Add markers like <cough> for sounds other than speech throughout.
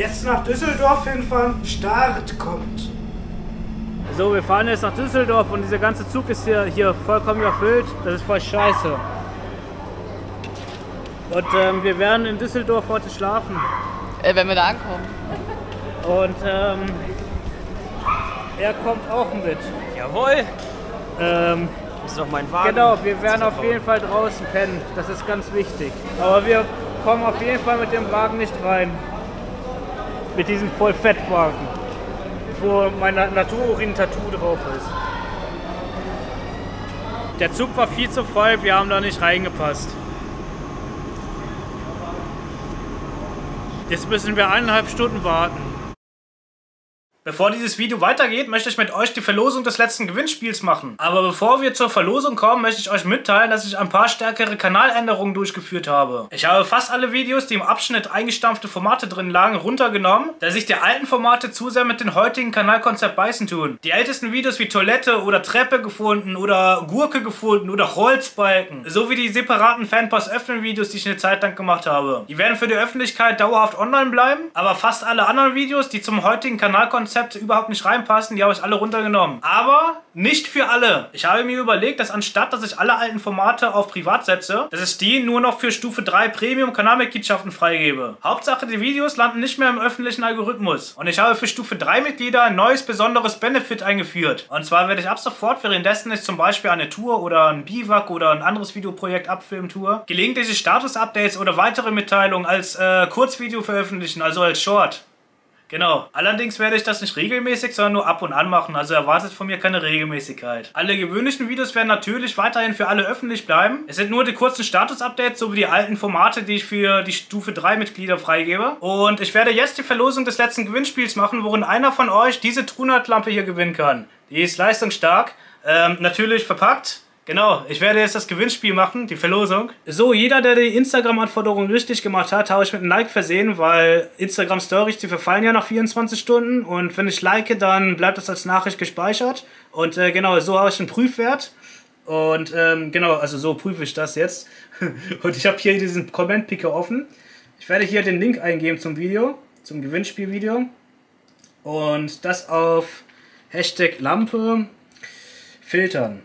Jetzt nach Düsseldorf hinfahren, Start kommt. So, wir fahren jetzt nach Düsseldorf und dieser ganze Zug ist hier, hier vollkommen überfüllt. Das ist voll scheiße. Und ähm, wir werden in Düsseldorf heute schlafen. Äh, wenn wir da ankommen. Und ähm, er kommt auch mit. Jawohl. Ähm, Das ist doch mein Wagen. genau, wir werden auf jeden Fall draußen pennen. Das ist ganz wichtig. Aber wir kommen auf jeden Fall mit dem Wagen nicht rein. Mit diesem Vollfettwagen. Wo mein Na- Natururin-Tattoo drauf ist. Der Zug war viel zu voll, wir haben da nicht reingepasst. Jetzt müssen wir eineinhalb Stunden warten. Bevor dieses Video weitergeht, möchte ich mit euch die Verlosung des letzten Gewinnspiels machen. Aber bevor wir zur Verlosung kommen, möchte ich euch mitteilen, dass ich ein paar stärkere Kanaländerungen durchgeführt habe. Ich habe fast alle Videos, die im Abschnitt eingestampfte Formate drin lagen, runtergenommen, da sich die alten Formate zu sehr mit dem heutigen Kanalkonzept beißen tun. Die ältesten Videos wie Toilette oder Treppe gefunden oder Gurke gefunden oder Holzbalken, sowie die separaten Fanpass öffnen Videos, die ich eine Zeit lang gemacht habe. Die werden für die Öffentlichkeit dauerhaft online bleiben, aber fast alle anderen Videos, die zum heutigen Kanalkonzept überhaupt nicht reinpassen, die habe ich alle runtergenommen. Aber nicht für alle. Ich habe mir überlegt, dass anstatt, dass ich alle alten Formate auf privat setze, dass ich die nur noch für Stufe 3 Premium Kanalmitgliedschaften freigebe. Hauptsache, die Videos landen nicht mehr im öffentlichen Algorithmus. Und ich habe für Stufe 3 Mitglieder ein neues besonderes Benefit eingeführt. Und zwar werde ich ab sofort, währenddessen ich zum Beispiel eine Tour oder ein Biwak oder ein anderes Videoprojekt abfilmen tue, gelegentliche Status-Updates oder weitere Mitteilungen als äh, Kurzvideo veröffentlichen, also als Short. Genau. Allerdings werde ich das nicht regelmäßig, sondern nur ab und an machen. Also erwartet von mir keine Regelmäßigkeit. Alle gewöhnlichen Videos werden natürlich weiterhin für alle öffentlich bleiben. Es sind nur die kurzen Status-Updates sowie die alten Formate, die ich für die Stufe 3 Mitglieder freigebe. Und ich werde jetzt die Verlosung des letzten Gewinnspiels machen, worin einer von euch diese Trunert-Lampe hier gewinnen kann. Die ist leistungsstark. Ähm, natürlich verpackt. Genau, ich werde jetzt das Gewinnspiel machen, die Verlosung. So, jeder, der die Instagram-Anforderungen richtig gemacht hat, habe ich mit einem Like versehen, weil Instagram-Stories, die verfallen ja nach 24 Stunden und wenn ich like, dann bleibt das als Nachricht gespeichert. Und äh, genau, so habe ich einen Prüfwert. Und ähm, genau, also so prüfe ich das jetzt. <laughs> und ich habe hier diesen Comment-Picker offen. Ich werde hier den Link eingeben zum Video, zum Gewinnspielvideo. Und das auf Hashtag Lampe filtern.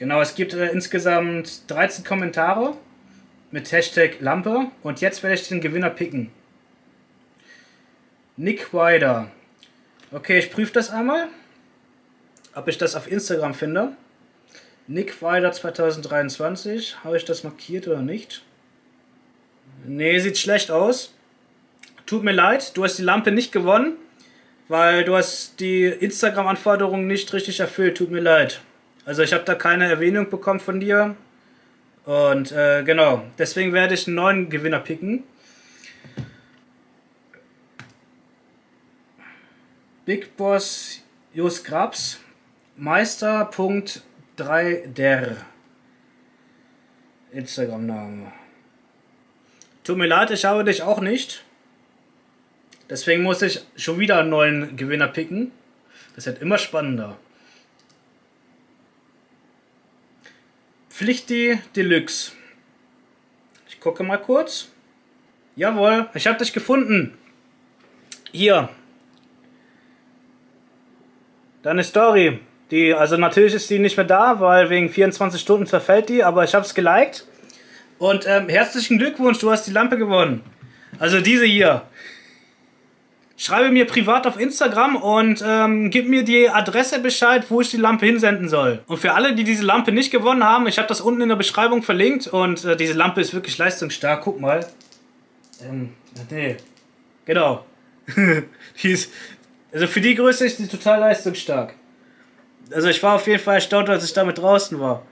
Genau, es gibt äh, insgesamt 13 Kommentare mit Hashtag Lampe und jetzt werde ich den Gewinner picken. Nick Wider. Okay, ich prüfe das einmal, ob ich das auf Instagram finde. Nick Wider 2023. Habe ich das markiert oder nicht? Nee, sieht schlecht aus. Tut mir leid, du hast die Lampe nicht gewonnen, weil du hast die Instagram-Anforderungen nicht richtig erfüllt. Tut mir leid. Also ich habe da keine Erwähnung bekommen von dir. Und äh, genau, deswegen werde ich einen neuen Gewinner picken. Big Boss Jos Grabs Meister.3der Instagram-Name. Tut mir leid, ich habe dich auch nicht. Deswegen muss ich schon wieder einen neuen Gewinner picken. Das wird immer spannender. Pflichti Deluxe. Ich gucke mal kurz. Jawohl, ich habe dich gefunden. Hier. Deine Story. Die, also natürlich ist die nicht mehr da, weil wegen 24 Stunden verfällt die, aber ich habe es geliked. Und ähm, herzlichen Glückwunsch, du hast die Lampe gewonnen. Also diese hier. Schreibe mir privat auf Instagram und ähm, gib mir die Adresse Bescheid, wo ich die Lampe hinsenden soll. Und für alle, die diese Lampe nicht gewonnen haben, ich habe das unten in der Beschreibung verlinkt und äh, diese Lampe ist wirklich leistungsstark. Guck mal. Ähm, nee. Genau. <laughs> die ist, also für die Größe ist die total leistungsstark. Also ich war auf jeden Fall erstaunt, als ich damit draußen war.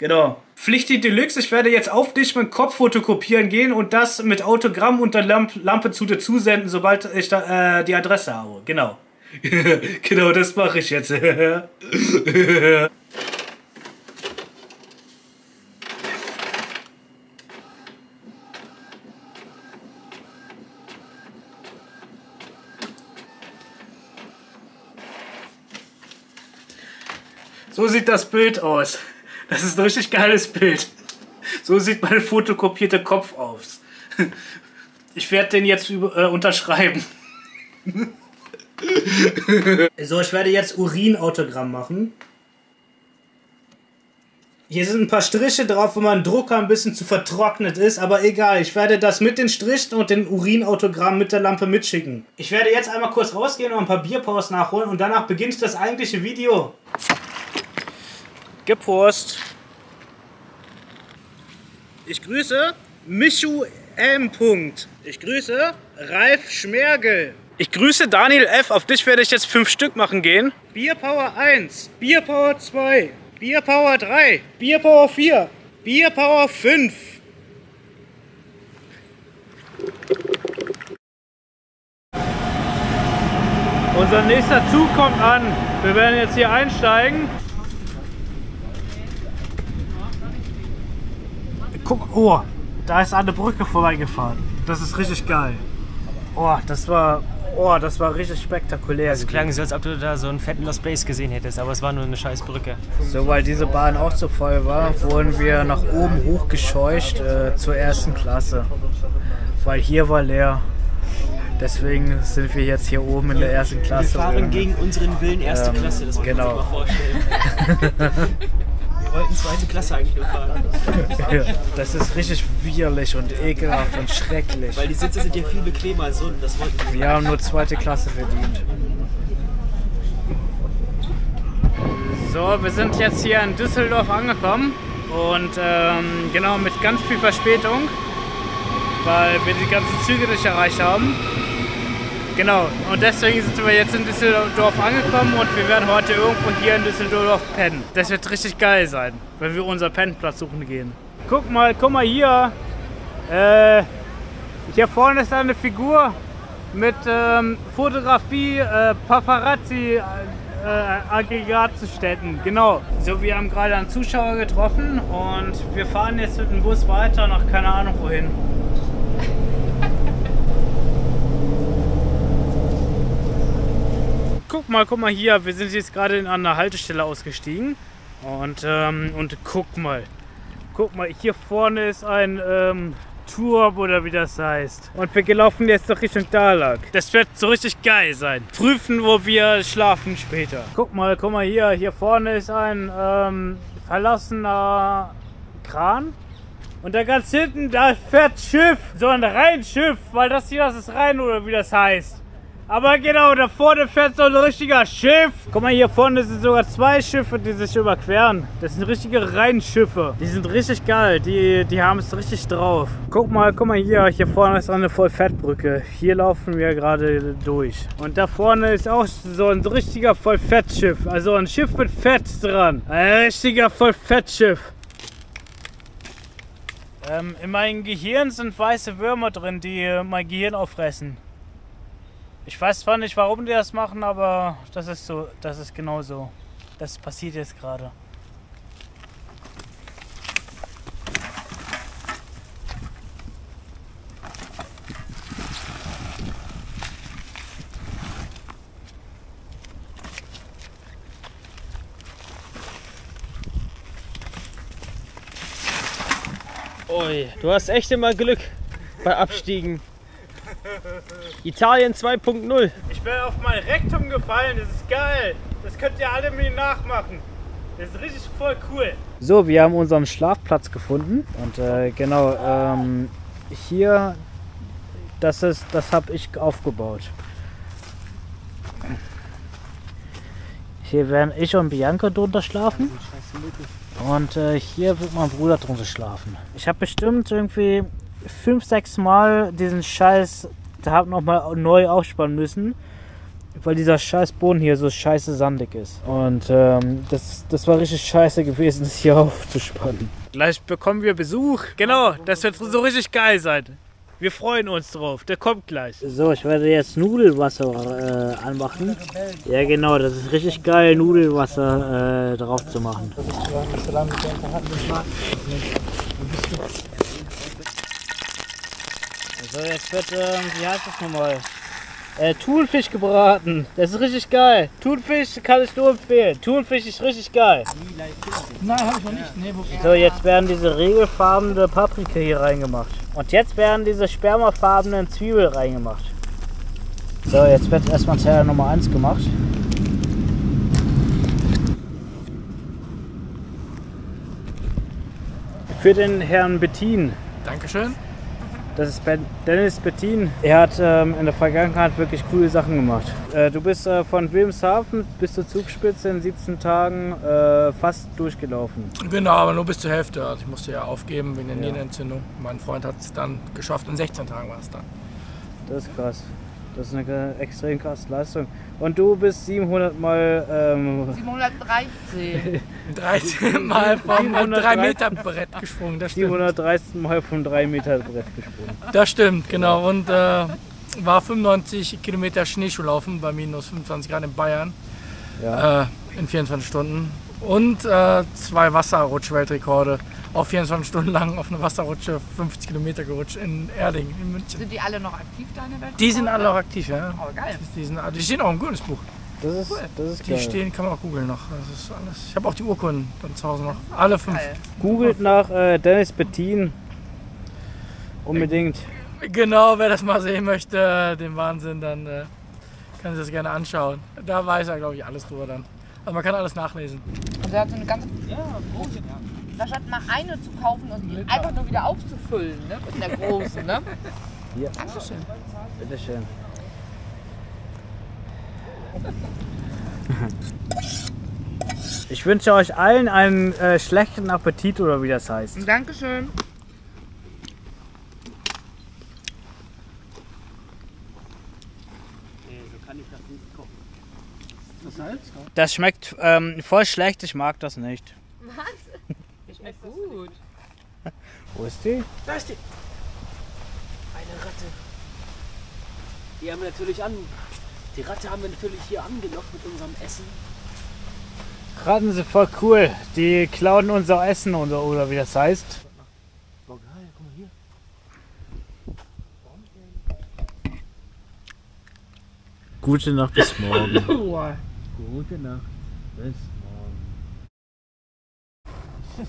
Genau. Pflichtig Deluxe, ich werde jetzt auf dich mein Kopffoto kopieren gehen und das mit Autogramm und der Lamp Lampe zu dir zusenden, sobald ich da, äh, die Adresse habe. Genau. <laughs> genau, das mache ich jetzt. <laughs> so sieht das Bild aus. Das ist ein richtig geiles Bild. So sieht mein fotokopierter Kopf aus. Ich werde den jetzt über, äh, unterschreiben. so, ich werde jetzt Urinautogramm machen. Hier sind ein paar Striche drauf, wo mein Drucker ein bisschen zu vertrocknet ist, aber egal. Ich werde das mit den Strichen und den Urinautogramm mit der Lampe mitschicken. Ich werde jetzt einmal kurz rausgehen und ein paar Bierpaus nachholen und danach beginnt das eigentliche Video. Gepost. Ich grüße Michu M. Ich grüße Ralf Schmergel. Ich grüße Daniel F. Auf dich werde ich jetzt fünf Stück machen gehen. Bierpower 1, Bierpower 2, Bierpower 3, Bierpower 4, Bierpower 5. Unser nächster Zug kommt an. Wir werden jetzt hier einsteigen. Guck, oh, da ist eine Brücke vorbeigefahren. Das ist richtig geil. Oh, das war, oh, das war richtig spektakulär. Es klang so, als ob du da so einen fetten Lost Place gesehen hättest, aber es war nur eine scheiß Brücke. So, weil diese Bahn auch so voll war, wurden wir nach oben hochgescheucht äh, zur ersten Klasse. Weil hier war leer. Deswegen sind wir jetzt hier oben in der ersten Klasse. Wir fahren gegen unseren Willen erste Ähm, Klasse, das muss genau. man sich mal vorstellen. <laughs> Wir wollten zweite Klasse eigentlich nur fahren. Das ist richtig widerlich und ekelhaft und schrecklich. Weil die Sitze sind ja viel bequemer als unten, das wollten wir. Wir haben nur zweite Klasse verdient. So, wir sind jetzt hier in Düsseldorf angekommen und ähm, genau mit ganz viel Verspätung, weil wir die ganzen Züge nicht erreicht haben. Genau, und deswegen sind wir jetzt in Düsseldorf angekommen und wir werden heute irgendwo hier in Düsseldorf pennen. Das wird richtig geil sein, wenn wir unseren Pennplatz suchen gehen. Guck mal, guck mal hier. Äh, hier vorne ist eine Figur mit ähm, Fotografie, äh, Paparazzi. Äh, Aggregatzustätten, genau. So, wir haben gerade einen Zuschauer getroffen und wir fahren jetzt mit dem Bus weiter nach keine Ahnung wohin. Mal, guck mal hier, wir sind jetzt gerade an der Haltestelle ausgestiegen und, ähm, und guck mal, guck mal, hier vorne ist ein ähm, Turm oder wie das heißt. Und wir laufen jetzt doch Richtung Dalag. Das wird so richtig geil sein. Prüfen, wo wir schlafen später. Guck mal, guck mal hier. Hier vorne ist ein ähm, verlassener Kran. Und da ganz hinten, da fährt Schiff. So ein Rheinschiff, weil das hier, das ist Rhein oder wie das heißt. Aber genau, da vorne fährt so ein richtiger Schiff. Guck mal, hier vorne sind sogar zwei Schiffe, die sich überqueren. Das sind richtige Rheinschiffe. Die sind richtig geil. Die, die haben es richtig drauf. Guck mal, guck mal hier. Hier vorne ist eine Vollfettbrücke. Hier laufen wir gerade durch. Und da vorne ist auch so ein richtiger Vollfettschiff. Also ein Schiff mit Fett dran. Ein richtiger Vollfettschiff. Ähm, in meinem Gehirn sind weiße Würmer drin, die mein Gehirn auffressen. Ich weiß zwar nicht, warum die das machen, aber das ist so, das ist genau so. Das passiert jetzt gerade. Ui, du hast echt immer Glück bei Abstiegen. Italien 2.0. Ich bin auf mein Rektum gefallen, das ist geil. Das könnt ihr alle mir nachmachen. Das ist richtig voll cool. So, wir haben unseren Schlafplatz gefunden und äh, genau ähm, hier, das ist, das habe ich aufgebaut. Hier werden ich und Bianca drunter schlafen und äh, hier wird mein Bruder drunter schlafen. Ich habe bestimmt irgendwie fünf, sechs Mal diesen Scheiß, da hab noch mal neu aufspannen müssen, weil dieser scheiß Boden hier so scheiße sandig ist. Und ähm, das, das war richtig scheiße gewesen, <laughs> das hier aufzuspannen. Gleich bekommen wir Besuch. Genau, das wird so richtig geil sein. Wir freuen uns drauf. Der kommt gleich. So, ich werde jetzt Nudelwasser äh, anmachen. Ja, genau, das ist richtig geil, Nudelwasser äh, drauf zu machen. So, jetzt wird, ähm, wie heißt das nochmal? Äh, Thunfisch gebraten. Das ist richtig geil. Thunfisch kann ich nur empfehlen. Thunfisch ist richtig geil. Nein, habe ich noch nicht. Nee, So, jetzt werden diese regelfarbene Paprika hier reingemacht. Und jetzt werden diese spermafarbenen Zwiebel reingemacht. So, jetzt wird erstmal Teller Nummer 1 gemacht. Für den Herrn Bettin. Dankeschön. Das ist ben Dennis Bettin. Er hat ähm, in der Vergangenheit wirklich coole Sachen gemacht. Äh, du bist äh, von Wilhelmshaven bis zur Zugspitze in 17 Tagen äh, fast durchgelaufen. Genau, aber nur bis zur Hälfte. Also ich musste ja aufgeben wegen der Nierenentzündung. Mein Freund hat es dann geschafft. In 16 Tagen war es dann. Das ist krass. Das ist eine extrem krasse Leistung. Und du bist 700 Mal. Ähm, 713. <laughs> 13 Mal vom <laughs> 730. 3 Meter Brett gesprungen. Das stimmt. 713 Mal vom 3 Meter Brett gesprungen. Das stimmt, genau. Und äh, war 95 Kilometer Schneeschuhlaufen bei minus 25 Grad in Bayern Ja. äh, in 24 Stunden. Und äh, zwei Wasserrutsch-Weltrekorde. Auch 24 Stunden lang auf einer Wasserrutsche 50 Kilometer gerutscht in Erding in München. Sind die alle noch aktiv, deine Welt? Die sind alle noch aktiv, ja. Oh, geil. Die, sind, die stehen auch im Guinness-Buch. Das ist, das ist Die geil. stehen, kann man auch googeln noch. Das ist alles. Ich habe auch die Urkunden dann zu Hause noch. Alle fünf. Geil. Googelt nach äh, Dennis Bettin. Unbedingt. Genau, wer das mal sehen möchte, den Wahnsinn, dann äh, kann sich das gerne anschauen. Da weiß er, glaube ich, alles drüber dann. Also man kann alles nachlesen. Und der hat so eine ganze. Ja, große. Da statt mal eine zu kaufen und die einfach nur wieder aufzufüllen, ne? Mit der großen, ne? Hier, Dankeschön. bitteschön. <laughs> Ich wünsche euch allen einen äh, schlechten Appetit oder wie das heißt. Dankeschön. Das schmeckt ähm, voll schlecht, ich mag das nicht. Schmeckt gut. <laughs> Wo ist die? Da ist die. Eine Ratte. Die haben wir natürlich an. Die Ratte haben wir natürlich hier angelockt mit unserem Essen. Ratten sind voll cool. Die klauen unser Essen oder, oder wie das heißt. Geil, guck mal hier. Gute Nacht bis morgen. <laughs> Gute Nacht. Bis morgen. <laughs>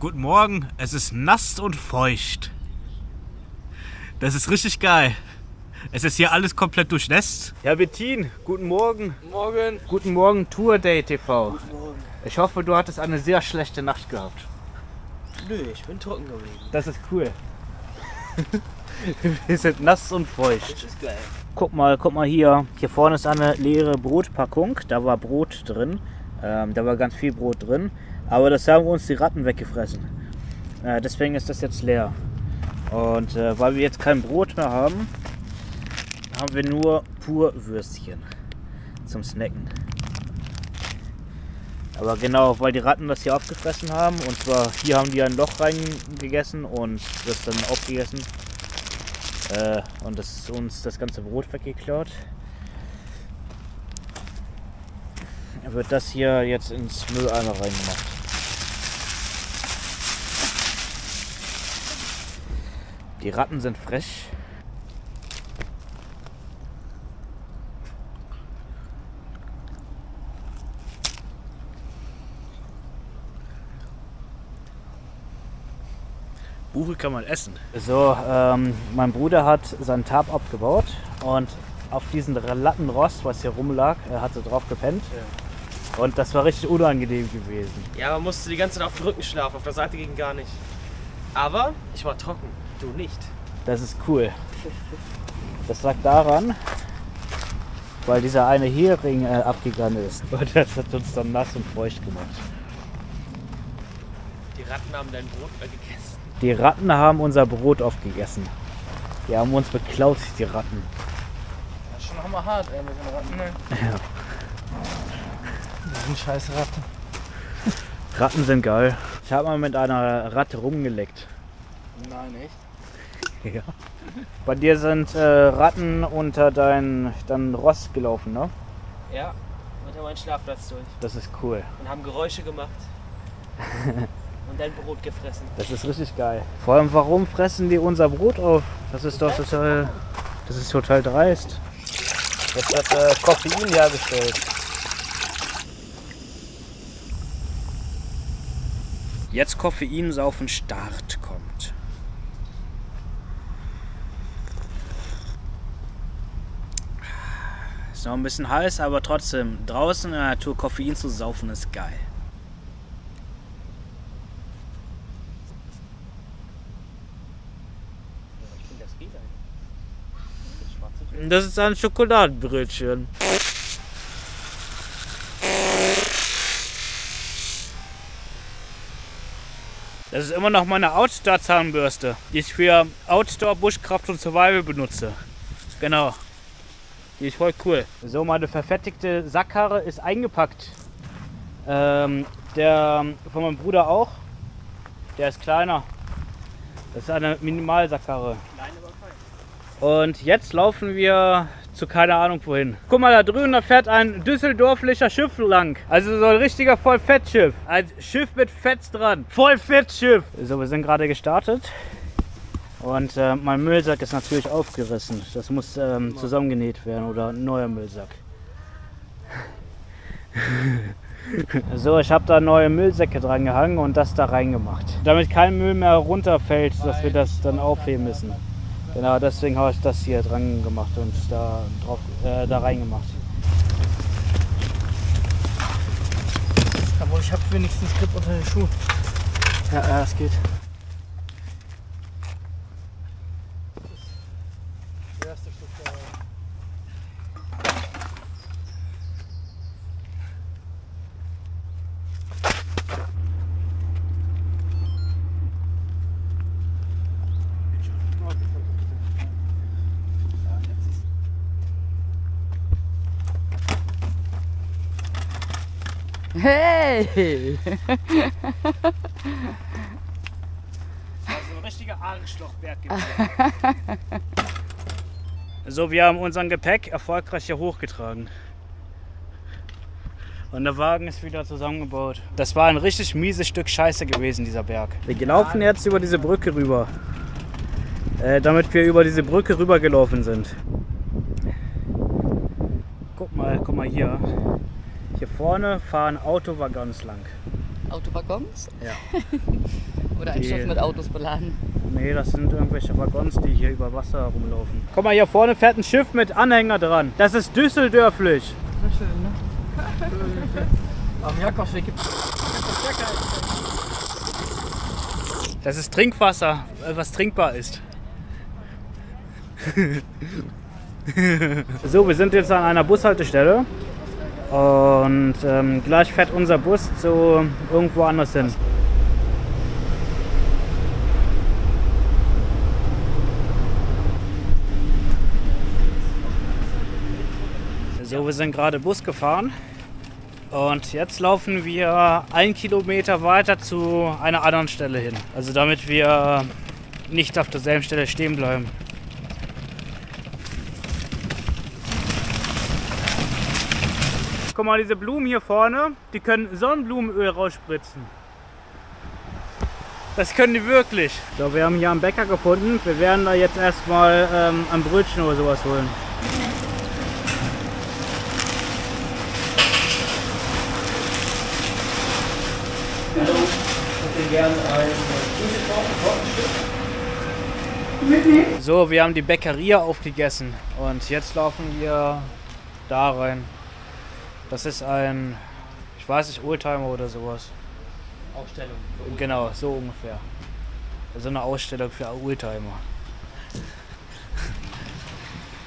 Guten Morgen, es ist nass und feucht. Das ist richtig geil. Es ist hier alles komplett durchnässt. Ja, Bettin, guten Morgen. Morgen. Guten Morgen, Tour Day TV. Ich hoffe, du hattest eine sehr schlechte Nacht gehabt. Nö, ich bin trocken geblieben. Das ist cool. <laughs> Wir sind nass und feucht. Das ist geil. Guck mal, guck mal hier. Hier vorne ist eine leere Brotpackung. Da war Brot drin. Ähm, da war ganz viel Brot drin. Aber das haben uns die Ratten weggefressen. Äh, deswegen ist das jetzt leer. Und äh, weil wir jetzt kein Brot mehr haben, haben wir nur pur Würstchen zum Snacken. Aber genau, weil die Ratten das hier aufgefressen haben. Und zwar hier haben die ein Loch reingegessen und das dann aufgegessen. Äh, und das ist uns das ganze Brot weggeklaut. Wird das hier jetzt ins Mülleimer reingemacht. Die Ratten sind frech. Buche kann man essen. So, ähm, mein Bruder hat seinen Tab abgebaut und auf diesen Lattenrost, was hier rumlag, er hatte drauf gepennt. Und das war richtig unangenehm gewesen. Ja, man musste die ganze Zeit auf dem Rücken schlafen. Auf der Seite ging gar nicht. Aber ich war trocken. Du nicht. Das ist cool. Das lag daran, weil dieser eine Hering äh, abgegangen ist. <laughs> Und das hat uns dann nass und feucht gemacht. Die Ratten haben dein Brot gegessen. Die Ratten haben unser Brot aufgegessen. Die haben uns beklaut, die Ratten. Das ist schon hammerhart, ey, mit den Ratten, ne? Ja. Die sind scheiß Ratten. Ratten sind geil. Ich habe mal mit einer Ratte rumgeleckt. Nein, echt? Ja. Bei dir sind äh, Ratten unter dein, dein Rost gelaufen, ne? Ja, unter meinen Schlafplatz durch. Das ist cool. Und haben Geräusche gemacht. <laughs> dein Brot gefressen. Das ist richtig geil. Vor allem, warum fressen die unser Brot auf? Das ist doch total, das ist total dreist. Das hat äh, Koffein hergestellt. Jetzt Koffein saufen Start kommt. Ist noch ein bisschen heiß, aber trotzdem draußen in der Natur Koffein zu saufen ist geil. Das ist ein Schokoladenbrötchen. Das ist immer noch meine Outdoor-Zahnbürste, die ich für Outdoor, Buschkraft und Survival benutze. Genau. Die ist voll cool. So, meine verfettigte Sackkarre ist eingepackt. Ähm, der von meinem Bruder auch. Der ist kleiner. Das ist eine Minimalsackkarre. Und jetzt laufen wir zu keine Ahnung wohin. Guck mal, da drüben, da fährt ein düsseldorflicher Schiff lang. Also so ein richtiger Vollfettschiff. Ein Schiff mit Fett dran. Vollfettschiff. So, wir sind gerade gestartet. Und äh, mein Müllsack ist natürlich aufgerissen. Das muss ähm, zusammengenäht werden oder ein neuer Müllsack. <laughs> So, ich habe da neue Müllsäcke dran gehangen und das da reingemacht. Damit kein Müll mehr runterfällt, dass wir das dann aufheben müssen. Genau, deswegen habe ich das hier dran gemacht und da, drauf, äh, da reingemacht. Aber ich habe wenigstens Grip unter den Schuh. Ja, ja, das geht. Das erste Stück der Hey! Also ein richtiger Arschlochberg So, wir haben unseren Gepäck erfolgreich hier hochgetragen. Und der Wagen ist wieder zusammengebaut. Das war ein richtig mieses Stück Scheiße gewesen, dieser Berg. Wir laufen jetzt über diese Brücke rüber. Äh, damit wir über diese Brücke rübergelaufen sind. Guck mal, guck mal hier. Hier vorne fahren Autowaggons lang. Autowaggons? Ja. <laughs> Oder ein Die- Schiff mit Autos beladen? Nee, das sind irgendwelche Waggons, die hier über Wasser rumlaufen. Guck mal, hier vorne fährt ein Schiff mit Anhänger dran. Das ist düsseldörflich. Na schön, ne? <laughs> Am Jakobsweg gibt Das ist Trinkwasser, äh, was trinkbar ist. <laughs> so, wir sind jetzt an einer Bushaltestelle. Und ähm, gleich fährt unser Bus zu irgendwo anders hin. So, wir sind gerade Bus gefahren. Und jetzt laufen wir ein Kilometer weiter zu einer anderen Stelle hin. Also damit wir nicht auf derselben Stelle stehen bleiben. Guck mal, diese Blumen hier vorne, die können Sonnenblumenöl rausspritzen. Das können die wirklich. So, wir haben hier einen Bäcker gefunden. Wir werden da jetzt erstmal ähm, ein Brötchen oder sowas holen. So, wir haben die Bäckeria aufgegessen und jetzt laufen wir da rein. Das ist ein, ich weiß nicht, Oldtimer oder sowas. Ausstellung. Genau, so ungefähr. So eine Ausstellung für Oldtimer.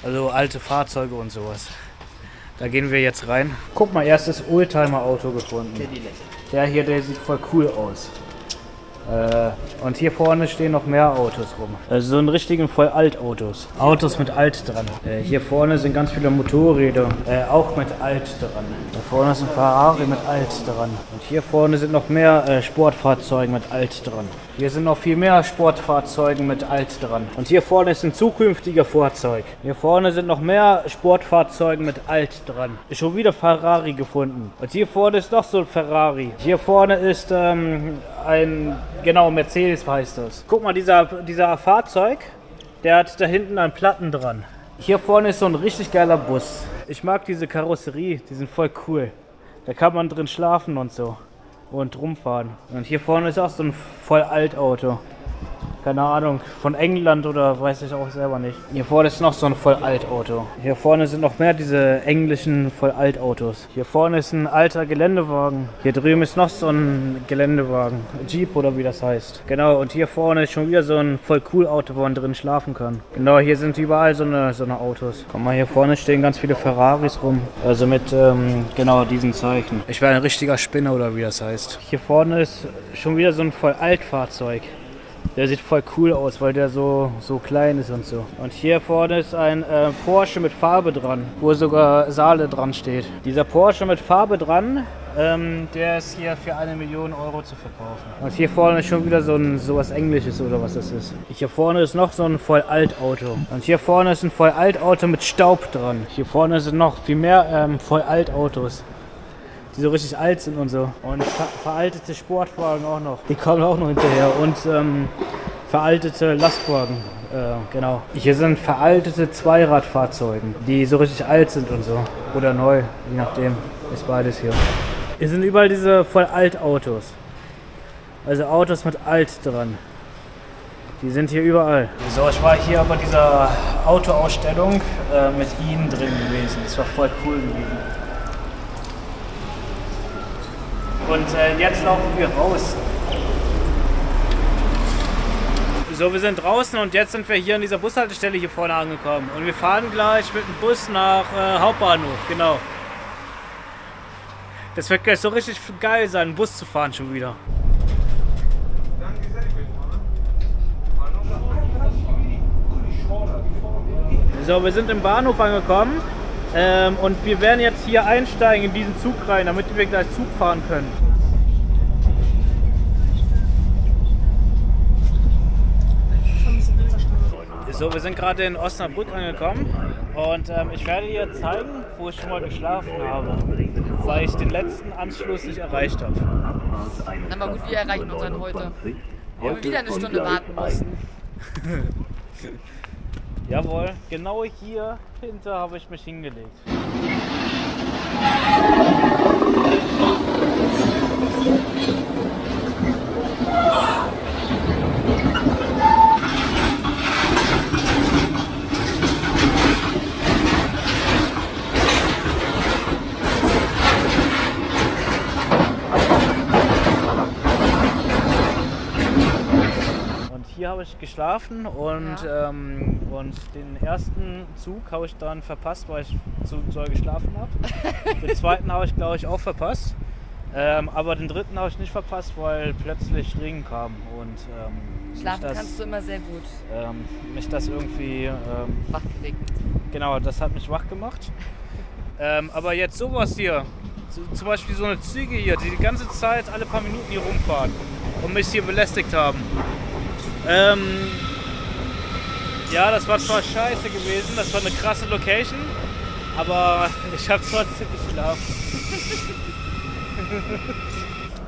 Also alte Fahrzeuge und sowas. Da gehen wir jetzt rein. Guck mal, erstes Oldtimer-Auto gefunden. Der hier, der sieht voll cool aus. Äh, und hier vorne stehen noch mehr Autos rum. Also so einen richtigen voll Altautos. Autos mit Alt dran. Äh, hier vorne sind ganz viele Motorräder, äh, auch mit Alt dran. Da vorne ist ein Ferrari mit Alt dran. Und hier vorne sind noch mehr Sportfahrzeuge mit Alt dran. Hier sind noch viel mehr Sportfahrzeuge mit Alt dran. Und hier vorne ist ein zukünftiger Fahrzeug. Hier vorne sind noch mehr Sportfahrzeuge mit Alt dran. Schon wieder Ferrari gefunden. Und hier vorne ist noch so ein Ferrari. Hier vorne ist ähm, ein, genau, Mercedes heißt das. Guck mal, dieser, dieser Fahrzeug, der hat da hinten einen Platten dran. Hier vorne ist so ein richtig geiler Bus. Ich mag diese Karosserie, die sind voll cool. Da kann man drin schlafen und so. Und rumfahren. Und hier vorne ist auch so ein voll Altauto. Keine Ahnung, von England oder weiß ich auch selber nicht. Hier vorne ist noch so ein voll Altauto. Hier vorne sind noch mehr diese englischen voll Altautos. Hier vorne ist ein alter Geländewagen. Hier drüben ist noch so ein Geländewagen. Jeep oder wie das heißt. Genau, und hier vorne ist schon wieder so ein voll cool Auto, wo man drin schlafen kann. Genau, hier sind überall so eine, so eine Autos. Guck mal, hier vorne stehen ganz viele Ferraris rum. Also mit, ähm, genau diesen Zeichen. Ich wäre ein richtiger Spinner oder wie das heißt. Hier vorne ist schon wieder so ein voll Altfahrzeug. Der sieht voll cool aus, weil der so, so klein ist und so. Und hier vorne ist ein äh, Porsche mit Farbe dran, wo sogar Saale dran steht. Dieser Porsche mit Farbe dran, ähm, der ist hier für eine Million Euro zu verkaufen. Und hier vorne ist schon wieder so ein sowas Englisches oder was das ist. Hier vorne ist noch so ein voll Altauto. Und hier vorne ist ein voll Altauto mit Staub dran. Hier vorne sind noch viel mehr ähm, voll Altautos die so richtig alt sind und so. Und ver veraltete Sportwagen auch noch. Die kommen auch noch hinterher. Und ähm, veraltete Lastwagen. Äh, genau. Hier sind veraltete Zweiradfahrzeuge, die so richtig alt sind und so. Oder neu, je nachdem. Ist beides hier. Hier sind überall diese voll Altautos. Also Autos mit alt dran. Die sind hier überall. So, ich war hier bei dieser Autoausstellung äh, mit ihnen drin gewesen. Das war voll cool gewesen. Und äh, jetzt laufen wir raus. So, wir sind draußen und jetzt sind wir hier an dieser Bushaltestelle hier vorne angekommen. Und wir fahren gleich mit dem Bus nach äh, Hauptbahnhof, genau. Das wird gleich so richtig geil sein, einen Bus zu fahren schon wieder. So, wir sind im Bahnhof angekommen. Ähm, und wir werden jetzt hier einsteigen in diesen Zug rein, damit wir gleich Zug fahren können. So, wir sind gerade in Osnabrück angekommen und ähm, ich werde hier zeigen, wo ich schon mal geschlafen habe, weil ich den letzten Anschluss nicht erreicht habe. Na mal gut, wir erreichen unseren heute. Wo wir wieder eine Stunde warten mussten. <laughs> Jawohl, genau hier hinter habe ich mich hingelegt. Und hier habe ich geschlafen und, Ja. ähm, und den ersten Zug habe ich dann verpasst, weil ich zu doll geschlafen habe. <laughs> den zweiten habe ich, glaube ich, auch verpasst. Ähm, aber den dritten habe ich nicht verpasst, weil plötzlich Regen kam und ähm, Schlafen das, kannst du immer sehr gut. ähm, mich das irgendwie ähm, Wachgelegt. Genau, das hat mich wach gemacht. Ähm, aber jetzt sowas hier, zum Beispiel so eine Züge hier, die die ganze Zeit alle paar Minuten hier rumfahren und mich hier belästigt haben. Ähm, ja, das war zwar scheiße gewesen, das war eine krasse Location, aber ich habe trotzdem geschlafen.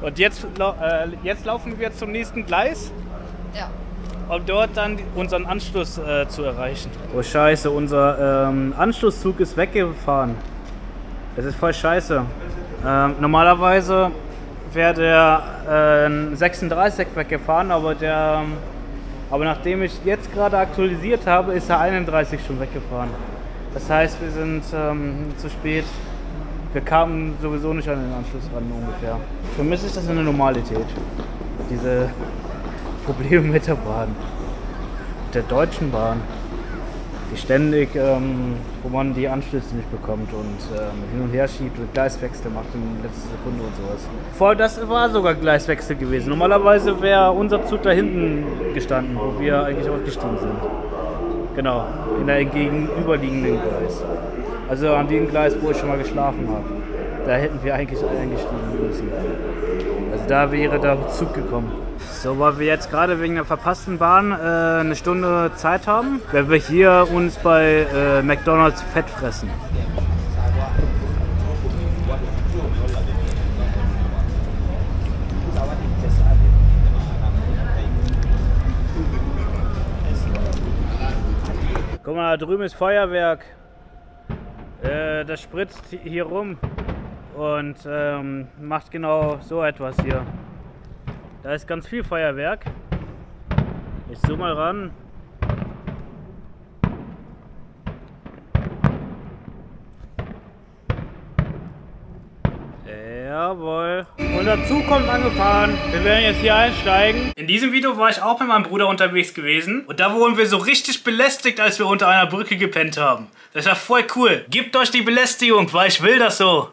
und jetzt, lau- äh, jetzt laufen wir zum nächsten Gleis Ja. um dort dann unseren Anschluss äh, zu erreichen. Oh scheiße, unser ähm, Anschlusszug ist weggefahren. Das ist voll scheiße. Ähm, normalerweise wäre der äh, 36 weggefahren, aber der ähm, aber nachdem ich jetzt gerade aktualisiert habe, ist der 31 schon weggefahren. Das heißt, wir sind ähm, zu spät. Wir kamen sowieso nicht an den Anschluss ran ungefähr. Für mich ist das eine Normalität. Diese Probleme mit der Bahn. Der Deutschen Bahn. Die ständig, ähm, wo man die Anschlüsse nicht bekommt und ähm, hin und her schiebt und Gleiswechsel macht in letzter Sekunde und sowas. Vor das war sogar Gleiswechsel gewesen. Normalerweise wäre unser Zug da hinten gestanden, wo wir eigentlich ausgestiegen sind. Genau, in der gegenüberliegenden Gleis. Also an dem Gleis, wo ich schon mal geschlafen habe. Da hätten wir eigentlich eingestiegen müssen. Da wäre der Zug gekommen. So, weil wir jetzt gerade wegen der verpassten Bahn äh, eine Stunde Zeit haben, werden wir hier uns bei äh, McDonalds Fett fressen. Guck mal, da drüben ist Feuerwerk. Äh, das spritzt hier rum und ähm, macht genau so etwas hier. Da ist ganz viel Feuerwerk. Ich zoome mal ran. Jawohl. Unser Zug kommt angefahren. Wir werden jetzt hier einsteigen. In diesem Video war ich auch mit meinem Bruder unterwegs gewesen und da wurden wir so richtig belästigt, als wir unter einer Brücke gepennt haben. Das war voll cool. Gebt euch die Belästigung, weil ich will das so.